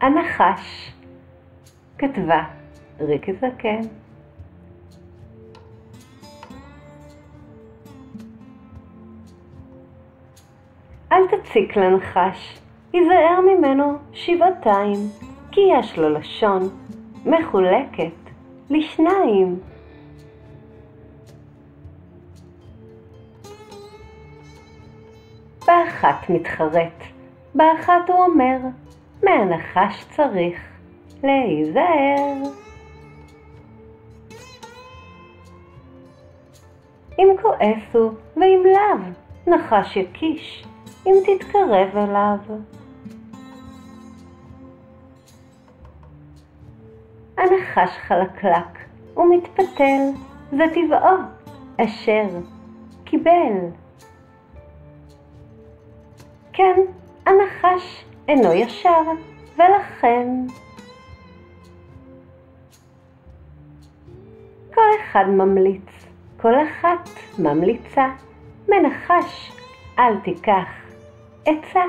הנחש. כתבה ריקי זקן. אל תציק לנחש, היזהר ממנו שבעתיים, כי יש לו לשון מחולקת לשניים. באחת מתחרט, באחת הוא אומר, מהנחש צריך להיזהר. אם כועס הוא ואם לאו, נחש יקיש, אם תתקרב אליו. הנחש חלקלק ומתפתל, זה טבעו, אשר קיבל. כן, הנחש אינו ישר, ולכן כל אחד ממליץ, כל אחת ממליצה, מנחש אל תיקח עצה.